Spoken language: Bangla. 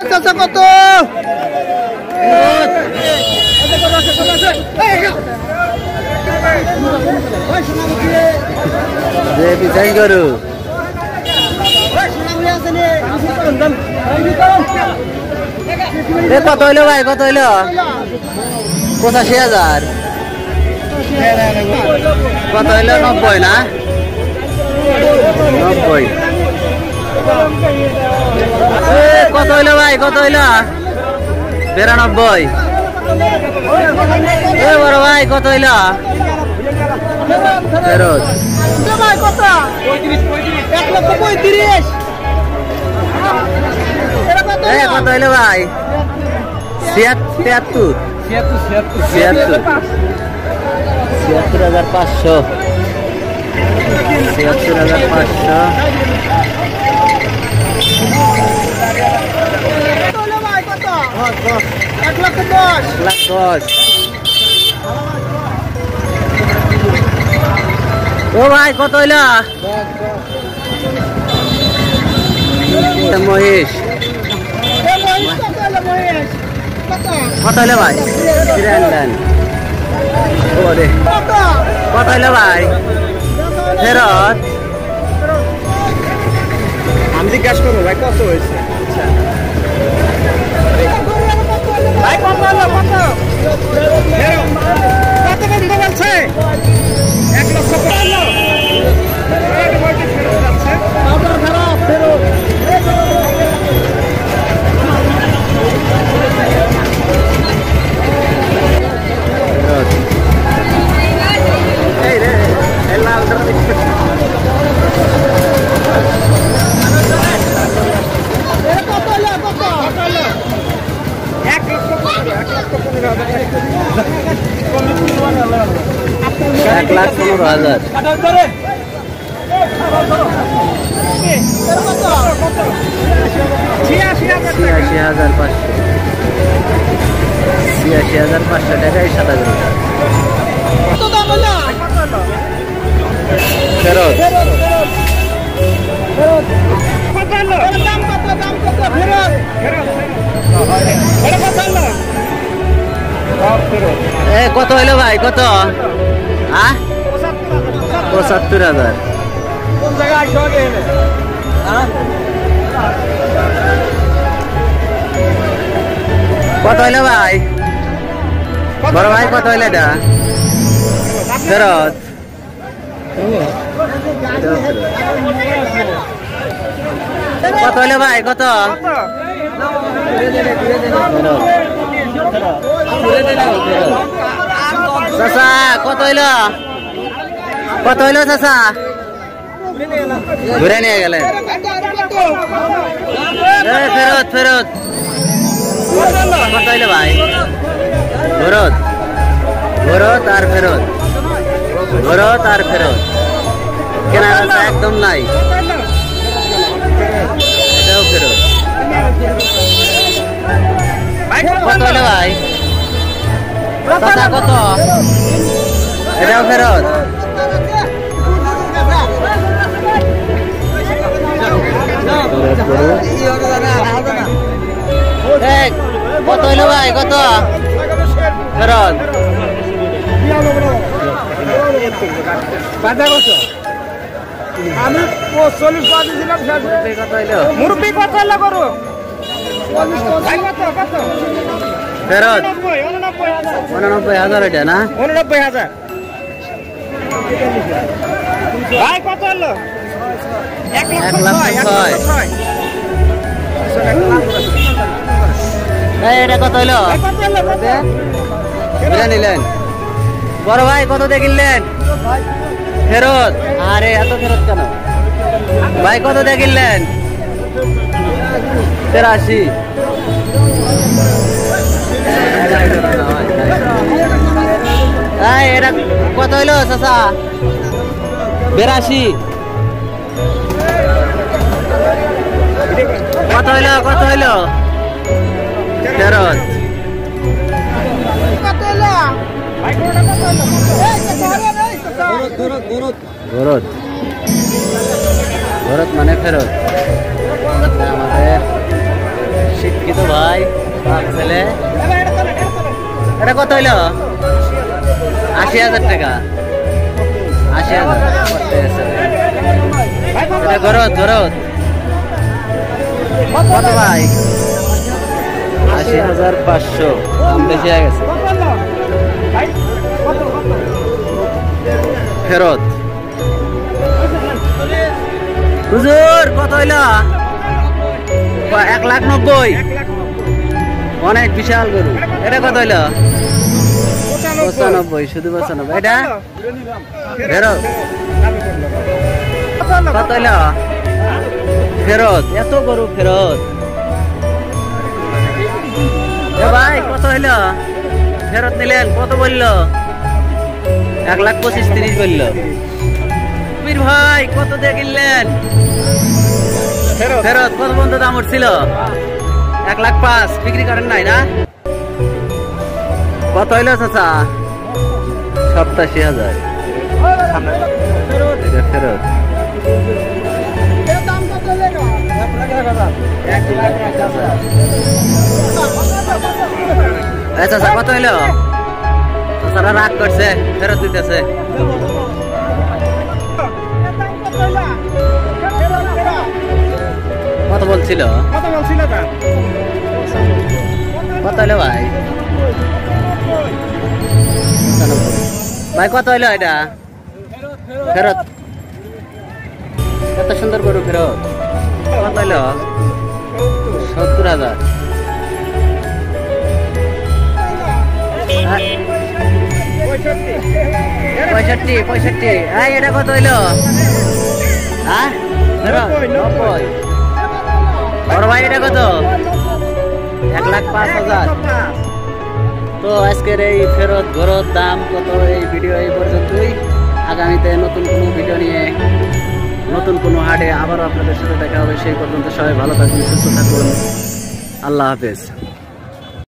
চাচা কত? পিছাই করু কত হইল ভাই, কত হইল? পঁচাশি হাজার। কত হইল? নব্বই না? নব্বই। ভাই, কত হইল? বিরানব্বই। বড় ভাই, কত হইল? কত হইল ভাই? ছিয়াত্তর। ছিয়াত্তর হাজার পাঁচশো। ছিয়াত্তর হাজার পাঁচশো। এক লক্ষ দশ লাখ দশ। ও ভাই কত হইল? মহেশ কত হইল ভাই? ওরে কত হইল ভাই? ফেরত? আমি জিজ্ঞাসা করব ভাই কত হয়েছে? ভাই কত এক লাখ পনেরো হাজার। ছিয়াশি হাজার পাঁচশো। ছিয়াশি হাজার পাঁচশো টাকা, এই সাত হাজার। ফেরত। কত? ফেরত। কত হইল ভাই? কত? হ্যাঁ পঁচাত্তর হাজার। কত হইল ভাই? বড় ভাই কত হইল এটা? ফেরত। কত হইল ভাই? কত? চাচা, কত হইল? কত হইল চাচা? ঘুরে নিয়ে গেলেন ফেরত ফেরত। কত হইল ভাই? ফেরত। ফেরত আর ফেরত। ফেরত আর ফেরত। কেনার একদম নাই। এটাও ফেরত। কত হলো ভাই? চাচা কত? এটাও ফেরত কত হইল ভাই কত? ফেরত বাজার কত আমি চল্লিশ পাঁচ দিলাম মুরব্বী কত করো কত কত? ফেরত। উননব্বই হাজার এটা না? উননব্বই হাজার। ভাই কত হলো? এক লাখ ছয় এটা কত হলো? নিলেন। বড় ভাই কত দিয়ে কিনলেন? ফেরত। আরে এত ফেরত কেন? ভাই কত দিয়ে কিনলেন? তেরাশি। এটা কত হইল, চাচা? বেরাশি। কত হইল কত হইল? ফেরত কত হলো ভাই কোনটা কত হলো এই তো ধরে নেই তো ভরত ভরত মানে ফেরত। আমাদের শিক্ষিত ভাই ছেলে। এটা কত হইল? আশি হাজার টাকা। আশি হাজার। গরত গরত কত ভাই? আশি হাজার পাঁচশো। দাম বেশি হয়ে গেছে। ফেরত। হুজুর, কত হইল? এক লাখ নব্বই। অনেক বিশাল গরু। এটা কত হইল? পঁচানব্বই। শুধু পঁচানব্বই। এটা? ফেরত। কত হইল? ফেরত। এত গরু ফেরত। ভাই কত হইল? ফেরত নিলেন কত বলল? এক লাখ পঁচিশ তিরিশ বলল। বীর ভাই কত দিয়ে কিনলেন? ফেরত। ফেরত। কত বন্ধু দাম উঠছিল? এক লাখ পাঁচ, বিক্রি করেন নাই না? কত হইল চাচা? সপ্তাশি হাজার। ফেরত। কত হইল? রাগ করছে, ফেরত দিতেছে। বলছিল কত হইল ভাই। ভাই কত হইল এটা? ফেরত। কত সুন্দর গরু ফেরত। কত হইল সত্তর হাজার। হ্যাঁ, পঁয়ষট্টি পঁয়ষট্টি। হ্যাঁ এটা কত হইল হ্যাঁ? নব্বই। এক লাখ পাঁচ হাজার। তো আজকের এই ফেরত ঘরত দাম কত এই ভিডিও এই পর্যন্তই। আগামীতে নতুন কোনো ভিডিও নিয়ে, নতুন কোনো হাটে আবারও আপনাদের সাথে দেখা হবে। সেই পর্যন্ত সবাই ভালো থাকুন, সুস্থ থাকুন। আল্লাহ হাফেজ।